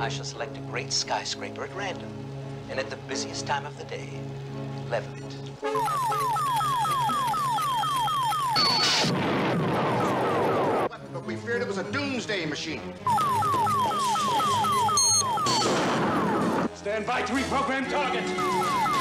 I shall select a great skyscraper at random, and at the busiest time of the day, level it. But we feared it was a doomsday machine. Stand by to reprogram target.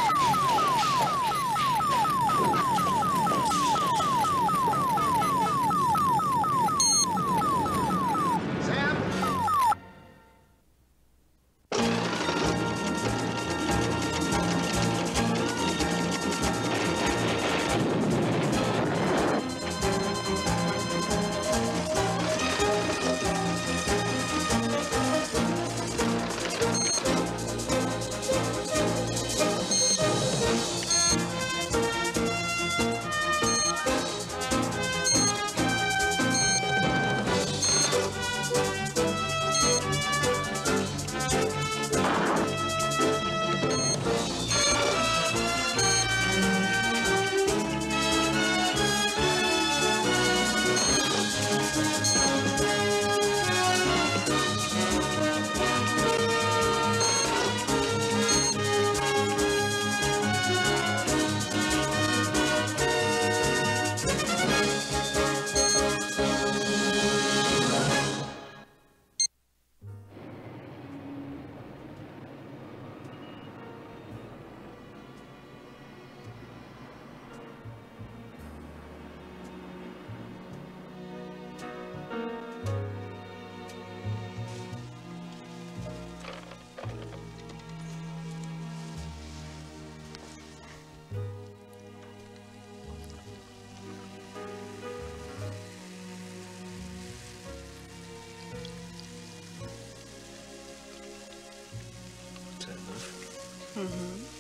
Enough?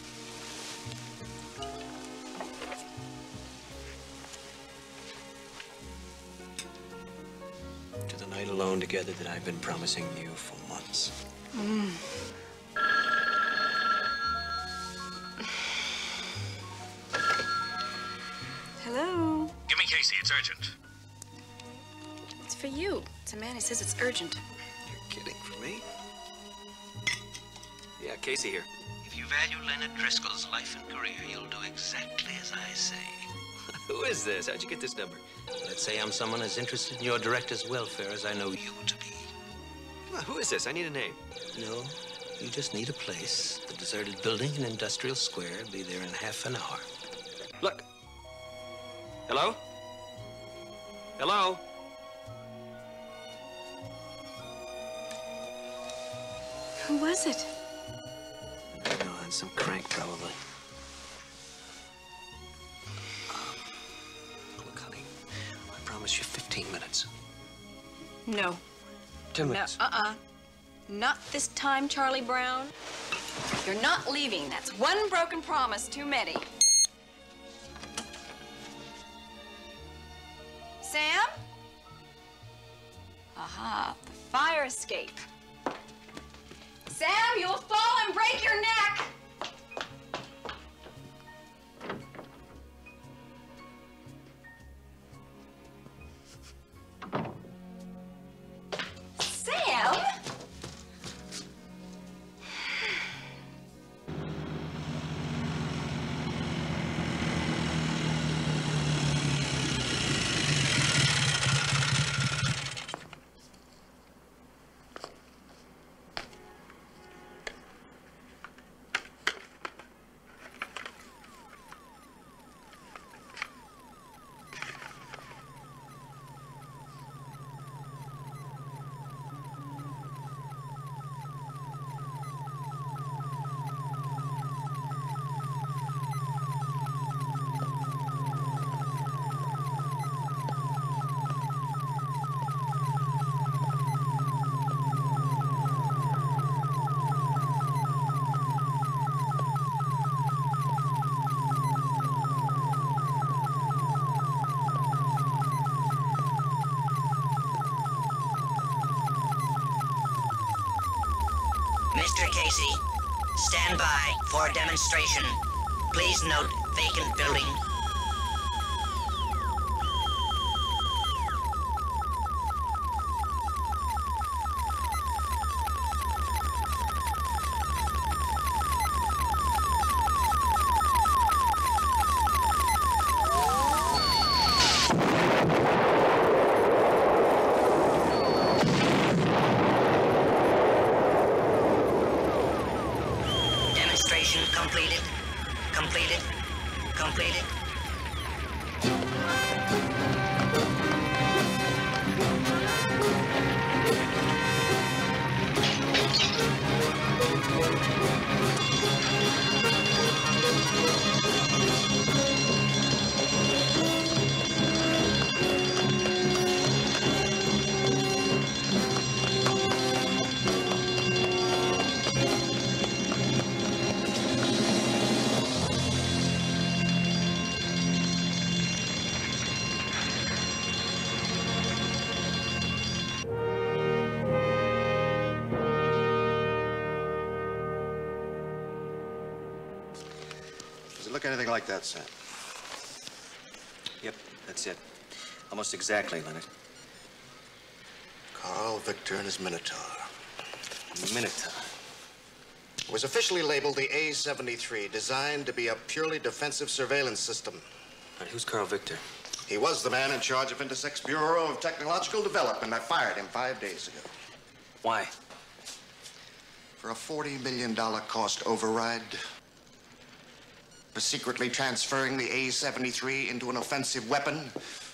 To the night alone together that I've been promising you for months. Hello. Give me Casey, it's urgent. It's for you. It's a man who says it's urgent. You're kidding for me? Yeah, Casey here. Driscoll's life and career, you'll do exactly as I say. Who is this? How'd you get this number? Let's say I'm someone as interested in your director's welfare as I know you to be. Well, Who is this? I need a name. No, you just need a place. The deserted building in Industrial Square. Be there in half an hour. Look. Hello? Hello? Who was it? No, and some crank, probably. Um, look, honey, I promise you 15 minutes. No. 10 No. minutes. Uh-uh. Not this time, Charlie Brown. You're not leaving. That's one broken promise too many. Demonstration. Please note vacant building. Does it look anything like that, Sam? Yep, that's it. Almost exactly, Leonard. Carl Victor and his Minotaur. Minotaur. It was officially labeled the A-73, designed to be a purely defensive surveillance system. Right, who's Carl Victor? He was the man in charge of Intersect's Bureau of Technological Development. I fired him five days ago Why? for a $40 million cost override. For secretly transferring the A-73 into an offensive weapon,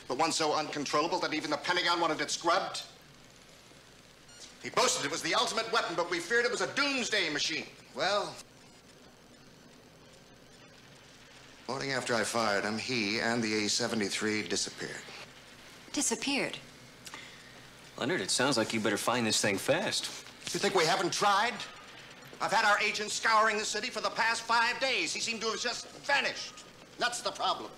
but one so uncontrollable that even the Pentagon wanted it scrubbed. He boasted it was the ultimate weapon, but we feared it was a doomsday machine. Well, morning after I fired him, he and the A-73 disappeared. Disappeared. Leonard, it sounds like you better find this thing fast. You think we haven't tried? I've had our agents scouring the city for the past five days. He seemed to have just vanished. That's the problem.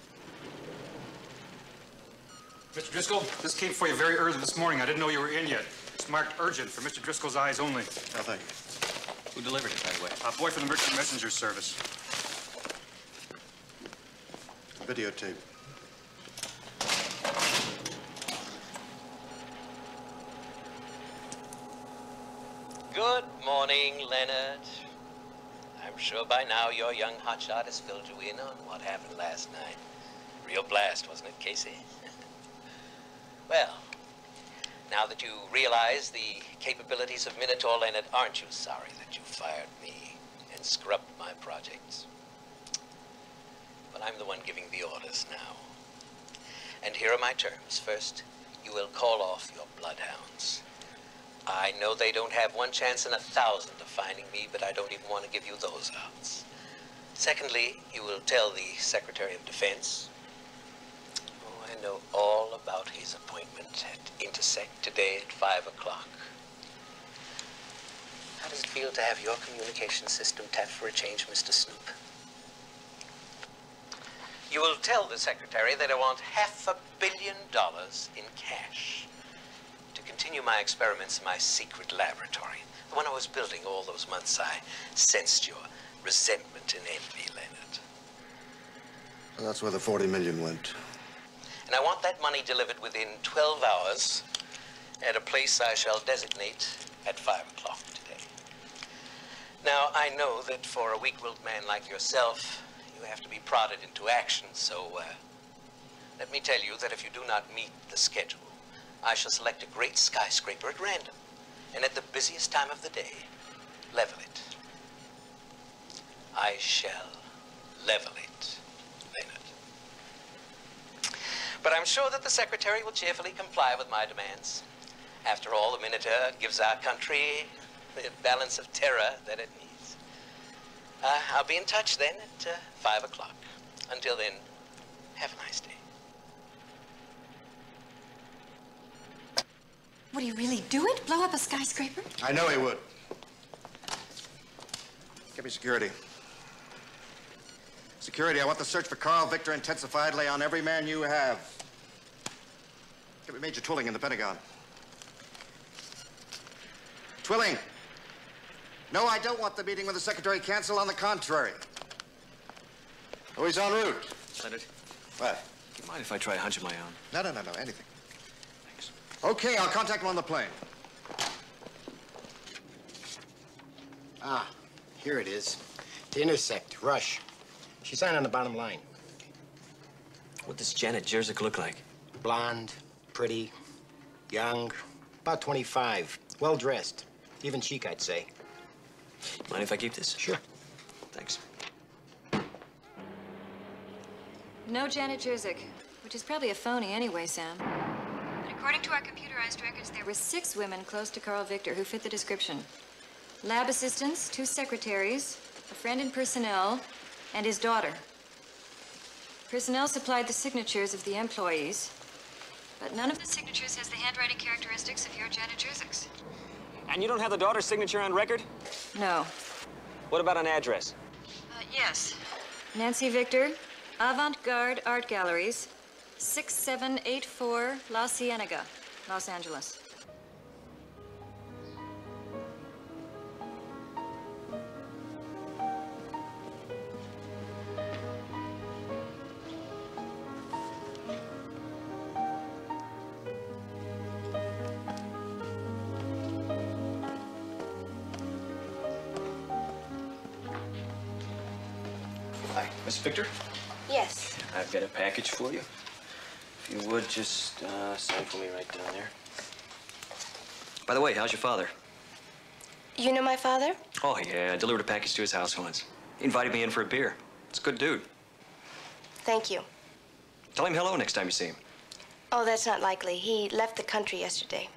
Mr. Driscoll, this came for you very early this morning. I didn't know you were in yet. It's marked urgent for Mr. Driscoll's eyes only. Oh, thank you. Who delivered it, by the way? A boy from the Merchant Messenger Service. Videotape. Good morning, Leonard. I'm sure by now your young hotshot has filled you in on what happened last night. Real blast, wasn't it, Casey? well, now that you realize the capabilities of Minotaur, Leonard, aren't you sorry that you fired me and scrubbed my projects? But I'm the one giving the orders now. And here are my terms. First, you will call off your bloodhounds. I know they don't have one chance in a thousand of finding me, but I don't even want to give you those odds. Secondly, you will tell the Secretary of Defense. Oh, I know all about his appointment at Intersect today at 5 o'clock. How does it feel to have your communication system tapped for a change, Mr. Snoop? You will tell the Secretary that I want half a billion dollars in cash continue my experiments in my secret laboratory. The one I was building all those months, I sensed your resentment and envy, Leonard. Well, that's where the 40 million went. And I want that money delivered within 12 hours at a place I shall designate at 5 o'clock today. Now, I know that for a weak-willed man like yourself, you have to be prodded into action, so uh, let me tell you that if you do not meet the schedule, I shall select a great skyscraper at random, and at the busiest time of the day, level it. I shall level it, Leonard. But I'm sure that the Secretary will cheerfully comply with my demands. After all, the Minotaur gives our country the balance of terror that it needs. Uh, I'll be in touch then at uh, 5 o'clock. Until then, have a nice day. Would he really do it? Blow up a skyscraper? I know he would. Give me security. Security, I want the search for Carl Victor intensified. Lay on every man you have. Give me Major Twilling in the Pentagon. Twilling! No, I don't want the meeting with the Secretary canceled. On the contrary. Oh, he's en route. Leonard, What? do you mind if I try a hunch of my own? No, no, no, no, anything. Okay, I'll contact him on the plane. Ah, here it is. To intersect, rush. She signed on the bottom line. What does Janet Jerzik look like? Blonde, pretty, young, about 25, well-dressed. Even chic, I'd say. Mind if I keep this? Sure. Thanks. No Janet Jerzik, which is probably a phony anyway, Sam. According to our computerized records, there were six women close to Carl Victor who fit the description. Lab assistants, two secretaries, a friend in personnel, and his daughter. Personnel supplied the signatures of the employees, but none of the signatures has the handwriting characteristics of your Janet. And you don't have the daughter's signature on record? No. What about an address? Uh, yes. Nancy Victor, Avant Garde Art Galleries, 6784 La Cienega, Los Angeles. Hi, Miss Victor. Yes. I've got a package for you. If you would just uh, sign for me right down there. By the way, how's your father? You know my father? Oh, yeah, I delivered a package to his house once. He invited me in for a beer. It's a good dude. Thank you. Tell him hello next time you see him. Oh, that's not likely. He left the country yesterday.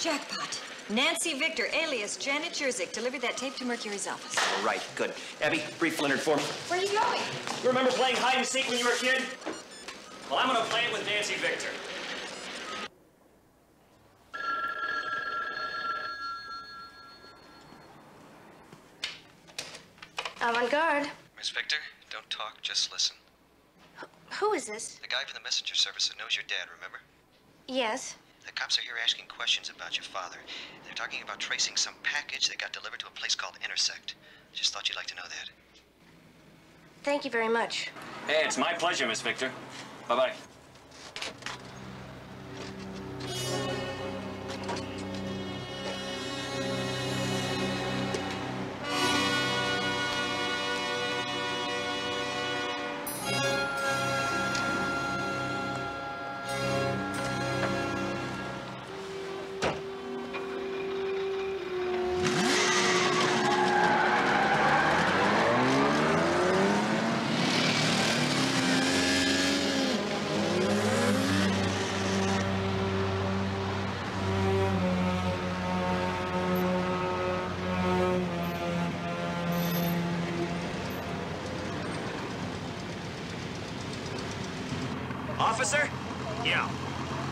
Jackpot. Nancy Victor, alias Janet Jerzyk, delivered that tape to Mercury's office. All right, good. Abby, brief Leonard for me. Where are you going? You remember playing hide and seek when you were a kid? Well, I'm gonna play it with Nancy Victor. Avant-garde. Miss Victor, don't talk, just listen. Who is this? The guy from the messenger service that knows your dad, remember? Yes. The cops are here asking questions about your father. They're talking about tracing some package that got delivered to a place called Intersect. Just thought you'd like to know that. Thank you very much. Hey, it's my pleasure, Miss Victor. Bye-bye. Officer? Yeah.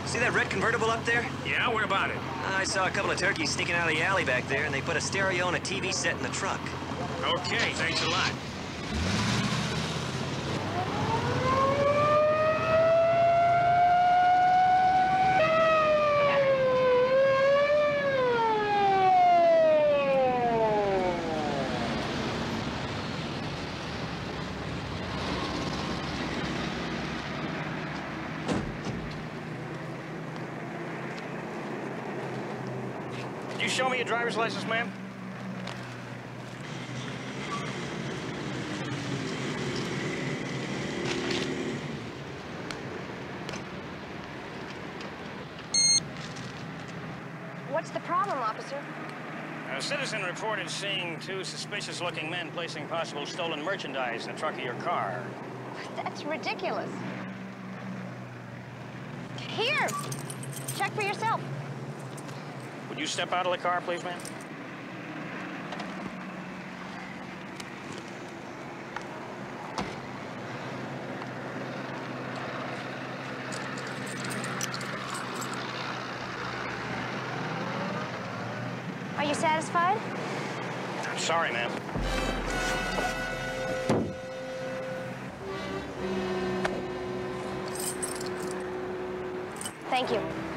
See that red convertible up there? Yeah, what about it? I saw a couple of turkeys sneaking out of the alley back there, and they put a stereo and a TV set in the truck. Okay, thanks a lot. Driver's license, ma'am? What's the problem, officer? A citizen reported seeing two suspicious-looking men placing possible stolen merchandise in the trunk of your car. That's ridiculous. Here! Check for yourself. You step out of the car, please, ma'am? Are you satisfied? I'm sorry, ma'am. Thank you.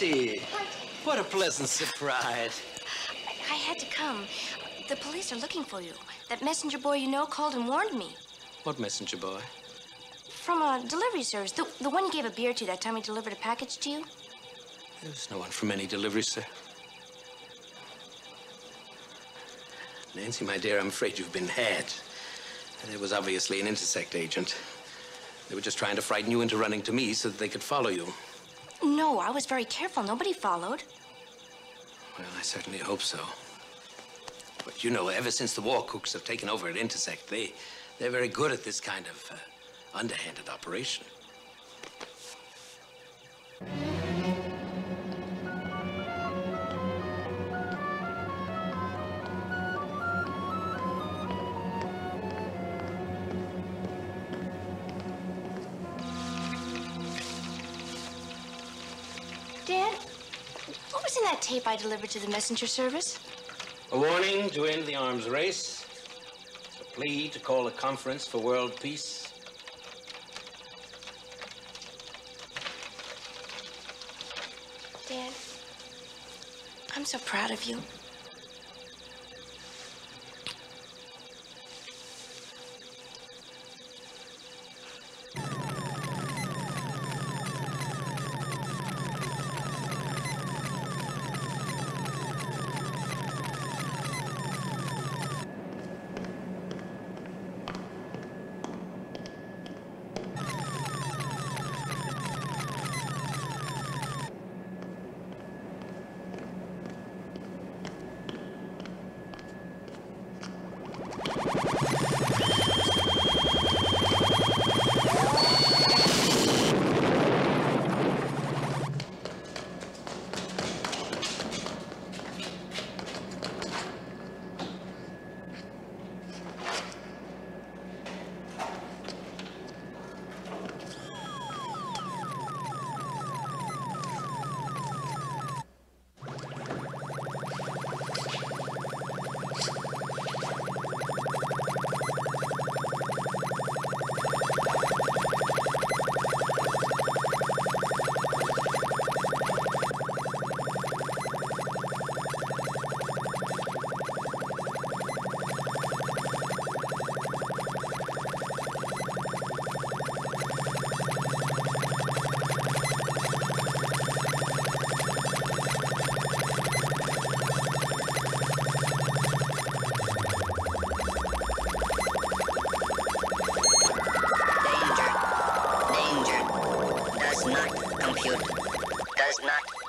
Casey! What a pleasant surprise. I had to come. The police are looking for you. That messenger boy you know called and warned me. What messenger boy? From a delivery service. The, the one you gave a beer to that time he delivered a package to you. There's no one from any delivery, sir. Nancy, my dear, I'm afraid you've been had. It was obviously an intersect agent. They were just trying to frighten you into running to me so that they could follow you. No, I was very careful. Nobody followed. Well, I certainly hope so. But you know, ever since the war cooks have taken over at Intersect, they, they're very good at this kind of uh, underhanded operation. That tape I delivered to the messenger service? A warning to end the arms race. A plea to call a conference for world peace. Dad, I'm so proud of you.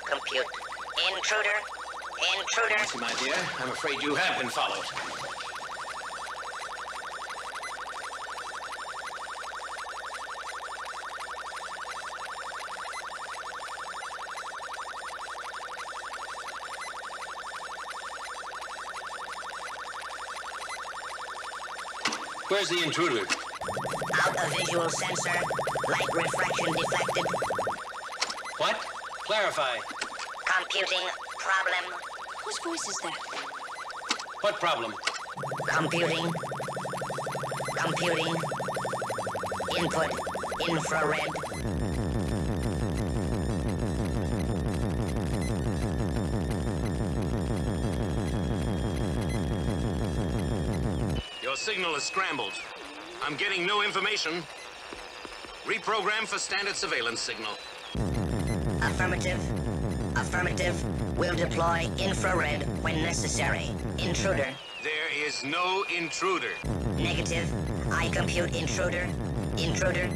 Compute. Intruder. Intruder. Nancy, my dear, I'm afraid you have been followed. Where's the intruder? Out of visual sensor. Light refraction deflected. What? Clarify. Computing problem. Whose voice is that? What problem? Computing. Computing. Input. Infrared. Your signal is scrambled. I'm getting new information. Reprogram for standard surveillance signal. Affirmative. Affirmative. We'll deploy infrared when necessary. Intruder. There is no intruder. Negative. I compute intruder. Intruder.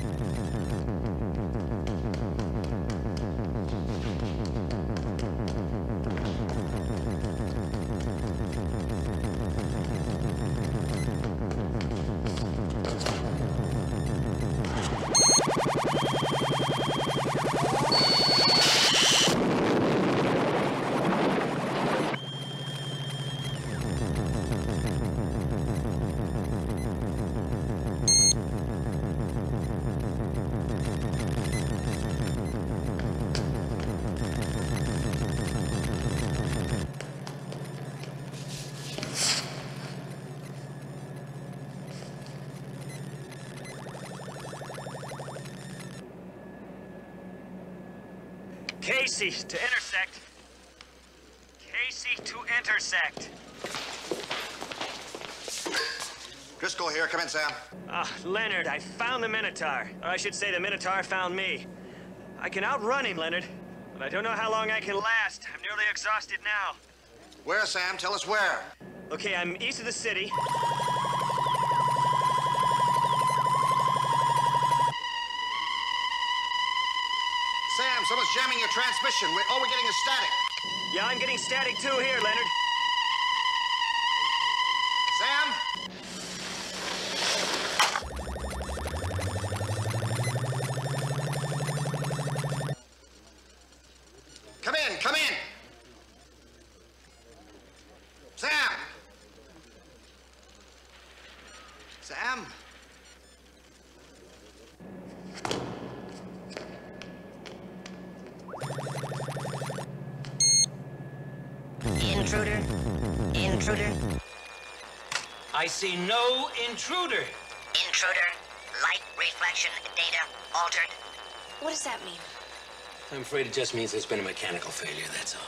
Casey, to intersect. Casey, to intersect. Driscoll here. Come in, Sam. Ah, Leonard, I found the Minotaur. Or I should say the Minotaur found me. I can outrun him, Leonard. But I don't know how long I can last. I'm nearly exhausted now. Where, Sam? Tell us where. Okay, I'm east of the city. Jamming your transmission. We're, all we're getting is static. Yeah, I'm getting static too here, Leonard. Intruder. Intruder. I see no intruder. Intruder. Light reflection data altered. What does that mean? I'm afraid it just means there's been a mechanical failure, that's all.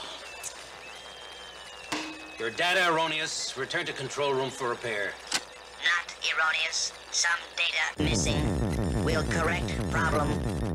Your data erroneous. Return to control room for repair. Not erroneous. Some data missing. We'll correct problem.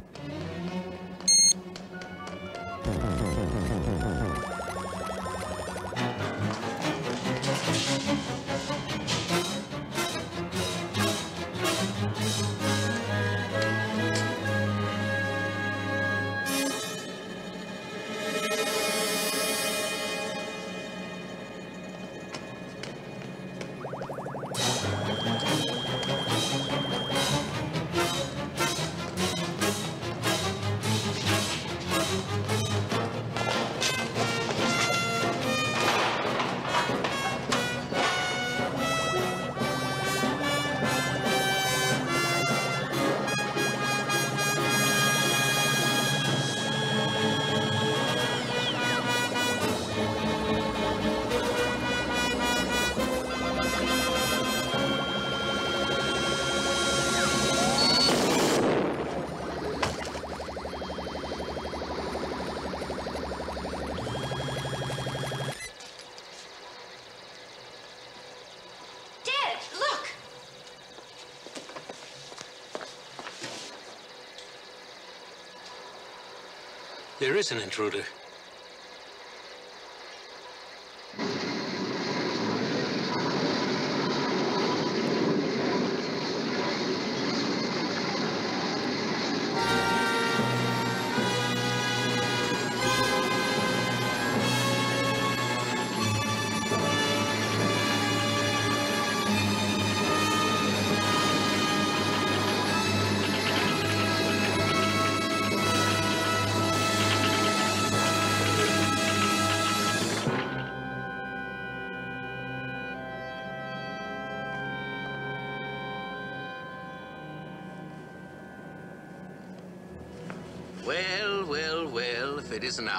There is an intruder.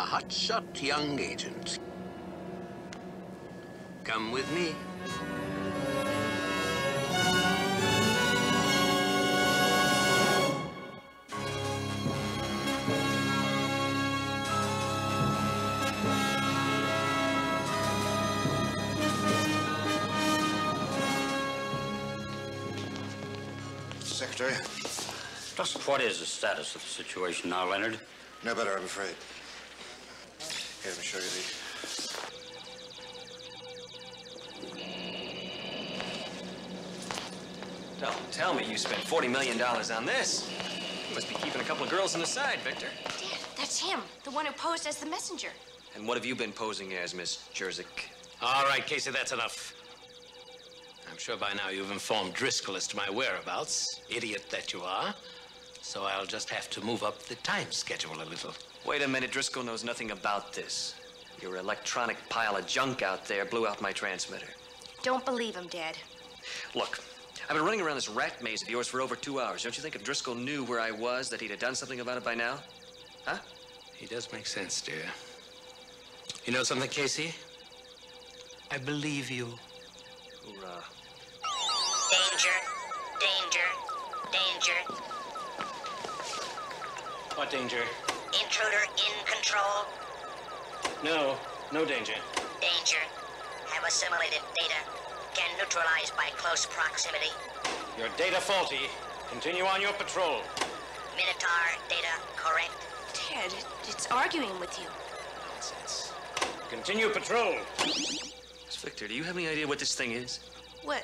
Hotshot young agent. Come with me. Secretary? Just what is the status of the situation now, Leonard? No better, I'm afraid. Here, let me show you Don't tell me you spent $40 million on this. You must be keeping a couple of girls on the side, Victor. Dad, that's him, the one who posed as the messenger. And what have you been posing as, Miss Jerzik? All right, Casey, that's enough. I'm sure by now you've informed Driscoll as to my whereabouts, idiot that you are. So I'll just have to move up the time schedule a little. Wait a minute, Driscoll knows nothing about this. Your electronic pile of junk out there blew out my transmitter. Don't believe him, Dad. Look, I've been running around this rat maze of yours for over two hours. Don't you think if Driscoll knew where I was, that he'd have done something about it by now? Huh? He does make sense, dear. You know something, Casey? I believe you. Hoorah. Danger. Danger. Danger. What danger? Intruder in control. No, no danger. Danger. Have assimilated data. Can neutralize by close proximity. Your data faulty. Continue on your patrol. Minotaur data correct. Dad, it's arguing with you. Nonsense. Continue patrol. Miss Victor, do you have any idea what this thing is? What?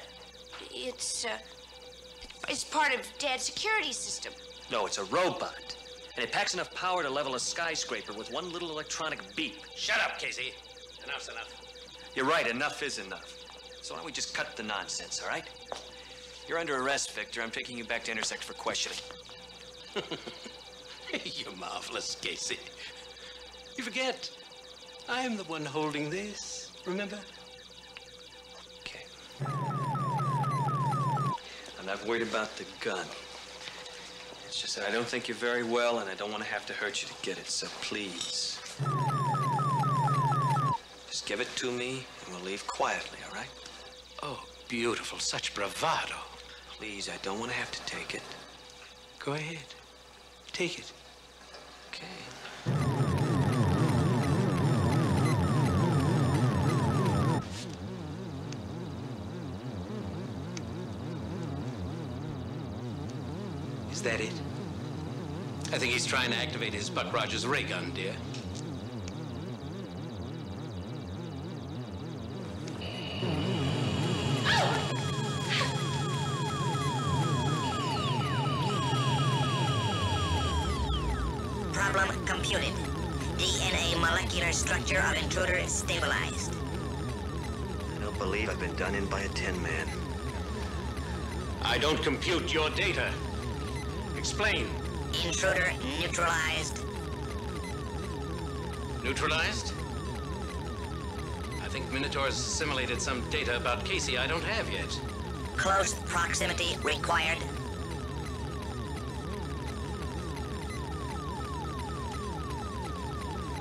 It's, uh, it's part of Dad's security system. No, it's a robot. And it packs enough power to level a skyscraper with one little electronic beep. Shut up, Casey. Enough's enough. You're right, enough is enough. So why don't we just cut the nonsense, all right? You're under arrest, Victor. I'm taking you back to Intersect for questioning. You're marvelous, Casey. You forget, I'm the one holding this, remember? Okay. I'm not worried about the gun. Just that I don't think you're very well, and I don't want to have to hurt you to get it, so please. Just give it to me, and we'll leave quietly, all right? Oh, beautiful. Such bravado. Please, I don't want to have to take it. Go ahead. Take it. Okay. Is that it? I think he's trying to activate his Buck Rogers ray gun, dear. Problem computed. DNA molecular structure of intruder stabilized. I don't believe I've been done in by a tin man. I don't compute your data. Explain. Intruder neutralized. Neutralized? I think Minotaur's assimilated some data about Casey I don't have yet. Close proximity required.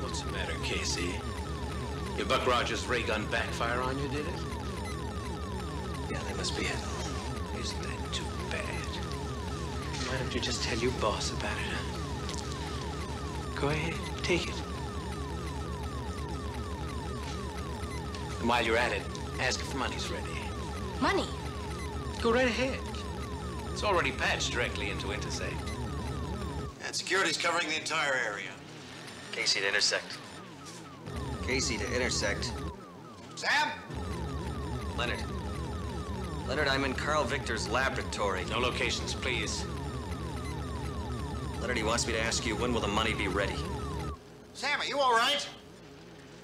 What's the matter, Casey? Your Buck Rogers ray gun backfire on you, did it? Yeah, that must be it. Isn't that too bad? Why don't you just tell your boss about it, huh? Go ahead, take it. And while you're at it, ask if money's ready. Money? Go right ahead. It's already patched directly into Intersect. And security's covering the entire area. Casey to Intersect. Casey to Intersect. Sam? Leonard. Leonard, I'm in Carl Victor's laboratory. No locations, please. Leonard, he wants me to ask you, when will the money be ready? Sam, are you all right?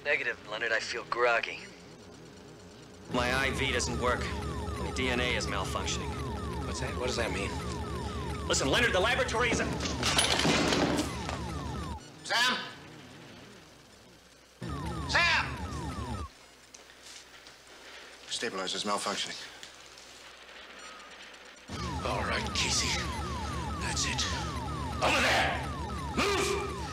Negative, Leonard. I feel groggy. My IV doesn't work. My DNA is malfunctioning. What's that? What does that mean? Listen, Leonard, the laboratory is a... Sam? Sam! Stabilizer's malfunctioning. All right, Casey. That's it. Over there! Move!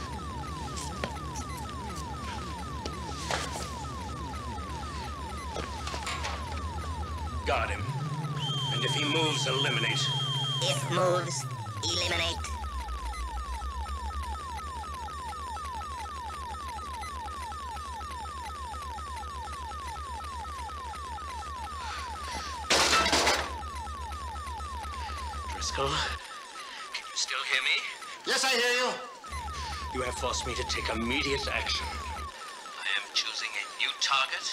Forced me to take immediate action. I am choosing a new target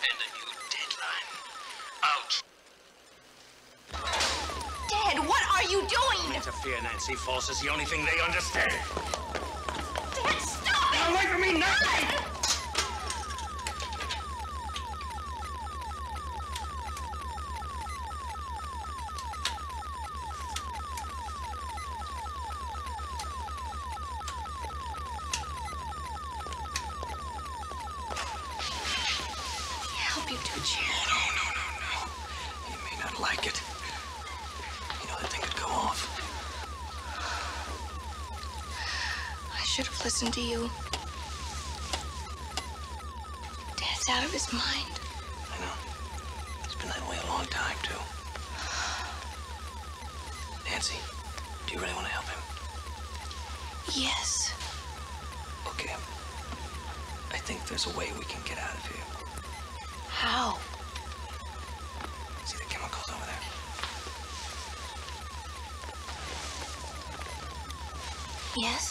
and a new deadline. Out. Dad, what are you doing? Interfere, Nancy. Force is the only thing they understand. Dad, stop it! Away from me now! To you. Dad's out of his mind. I know. It's been that way a long time, too. Nancy, do you really want to help him? Yes. Okay. I think there's a way we can get out of here. How? See the chemicals over there? Yes?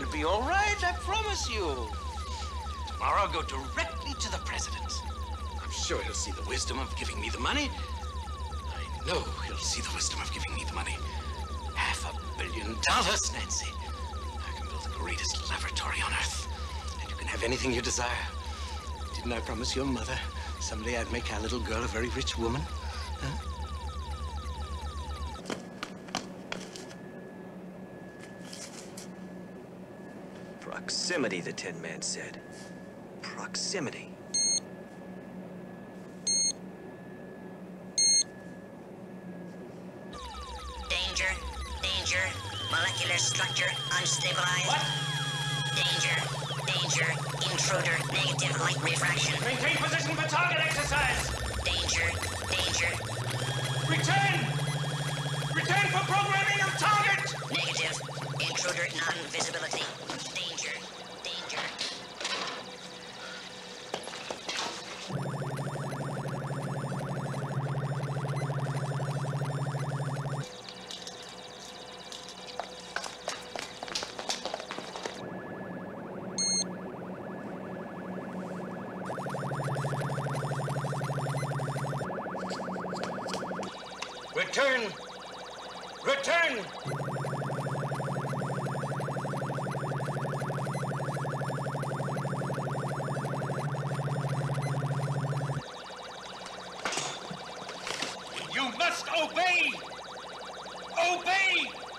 To be all right, I promise you. Tomorrow I'll go directly to the president. I'm sure he'll see the wisdom of giving me the money. I know he'll see the wisdom of giving me the money. Half a billion dollars, Nancy. I can build the greatest laboratory on Earth. And you can have anything you desire. Didn't I promise your mother someday I'd make our little girl a very rich woman? Huh? Proximity, the Tin Man said. Proximity. Danger. Danger. Molecular structure unstabilized. What? Danger. Danger. Intruder. Negative light refraction. Maintain position for target exercise! Danger. Danger. Return! Return for programming of target! Negative. Intruder non-visibility. You must obey! Obey!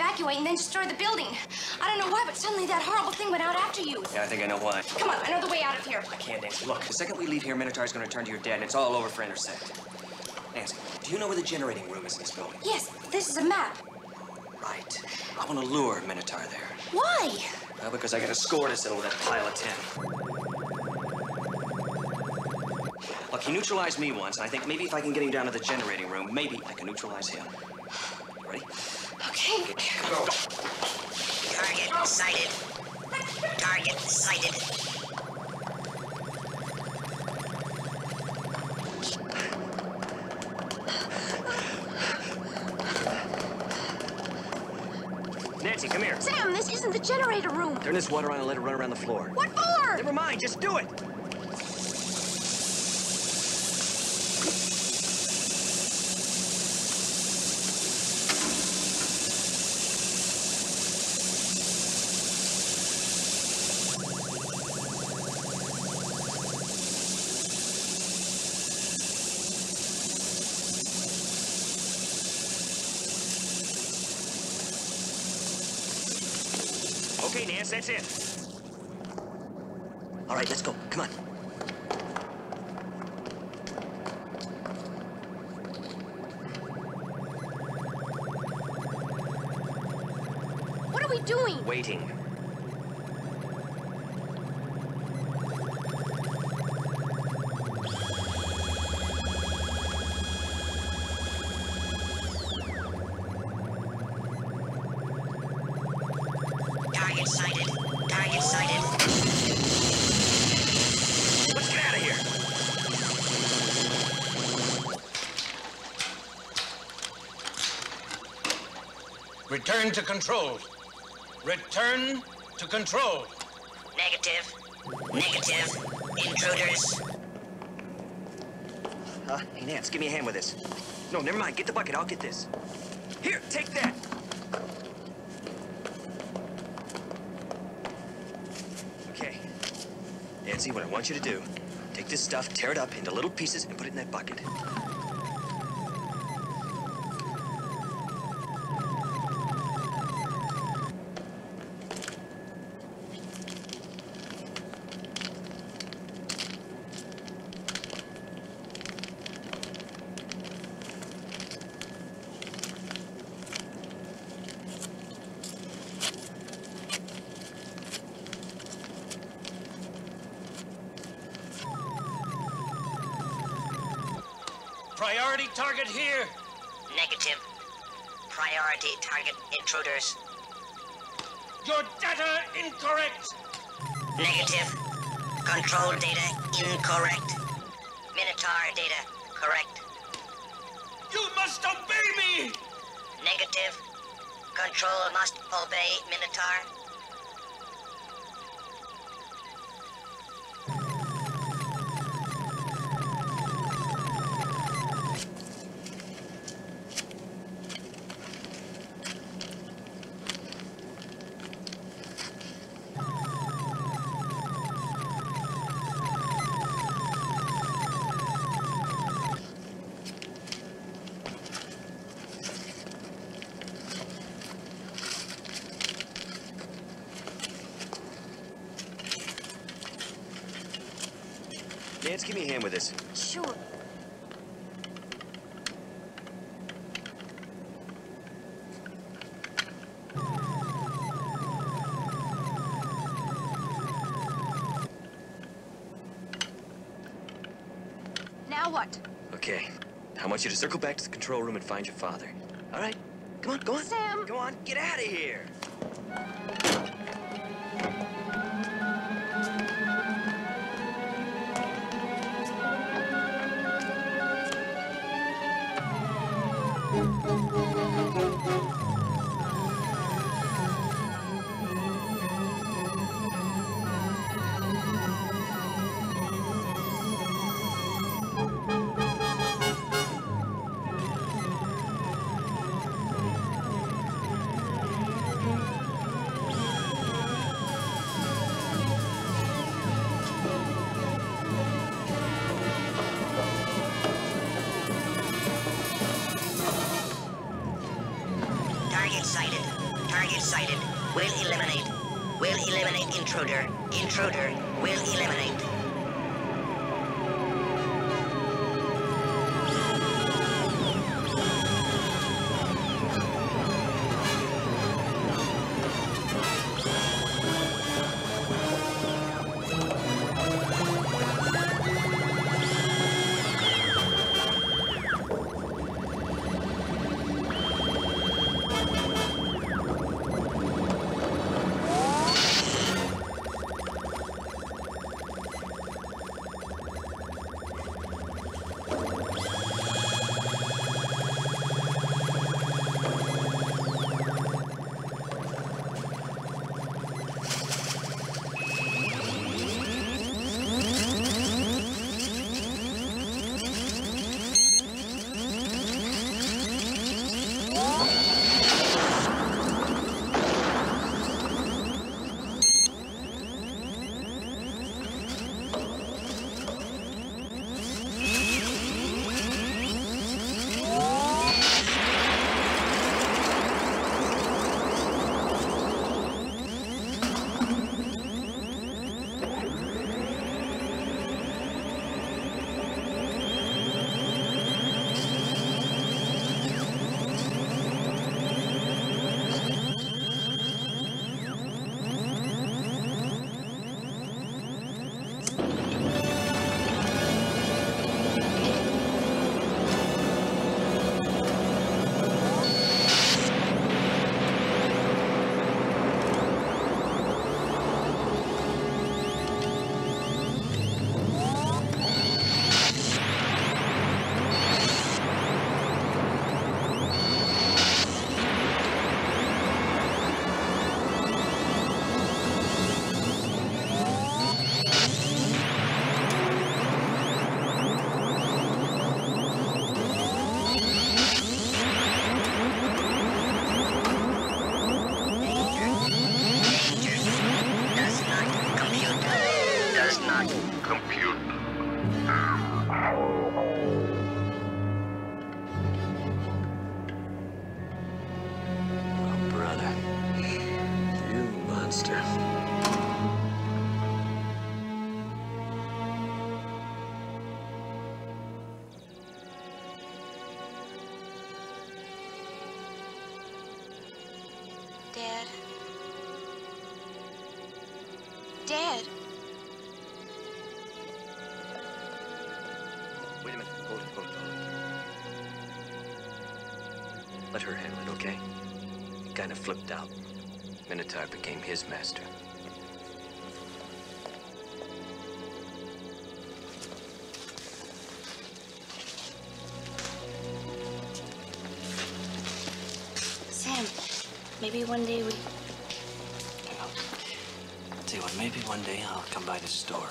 Evacuate and then destroy the building. I don't know why, but suddenly that horrible thing went out after you. Yeah, I think I know why. Come on, I know the way out of here. I can't, Nancy. Look, the second we leave here, Minotaur's gonna turn to your dad, and it's all over for Intersect. Nancy, do you know where the generating room is in this building? Yes, this is a map. Right. I want to lure Minotaur there. Why? Well, because I got a score to settle with that pile of tin. Look, he neutralized me once, and I think maybe if I can get him down to the generating room, maybe I can neutralize him. Ready? Okay. Go. Target sighted. Target sighted. Nancy, come here. Sam, this isn't the generator room. Turn this water on and let it run around the floor. What for? Never mind, just do it. Okay, Nance, that's it. All right, let's go. Come on. What are we doing? Waiting. Return to control. Return to control. Negative. Negative. Intruders. Huh? Hey, Nance, give me a hand with this. No, never mind. Get the bucket. I'll get this. Here, take that. Okay. Nancy, what I want you to do, take this stuff, tear it up into little pieces, and put it in that bucket. Priority target here. Negative. Priority target intruders. Your data incorrect. Negative. Control data incorrect. Minotaur data correct. You must obey me. Negative. Control must obey Minotaur. Okay. I want you to circle back to the control room and find your father. All right? Come on, go on. Sam! Go on, get out of here. Kind of flipped out. Minotaur became his master. Sam, maybe one day we. I'll tell you what, maybe one day I'll come by the store.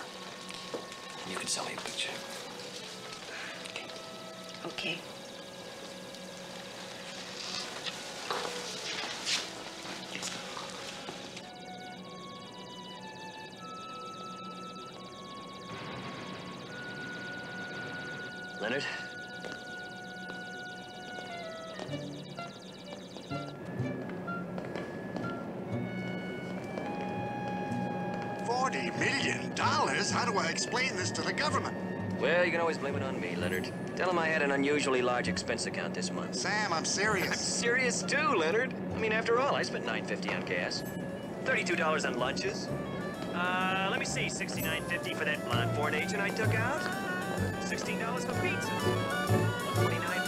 And you can sell me a picture. Okay. Leonard? Forty million dollars? How do I explain this to the government? Well, you can always blame it on me, Leonard. Tell him I had an unusually large expense account this month. Sam, I'm serious. I'm serious too, Leonard. I mean, after all, I spent nine fifty on gas. $32 on lunches. Uh, let me see. $69.50 for that blonde foreign agent I took out. $16 for pizza. $149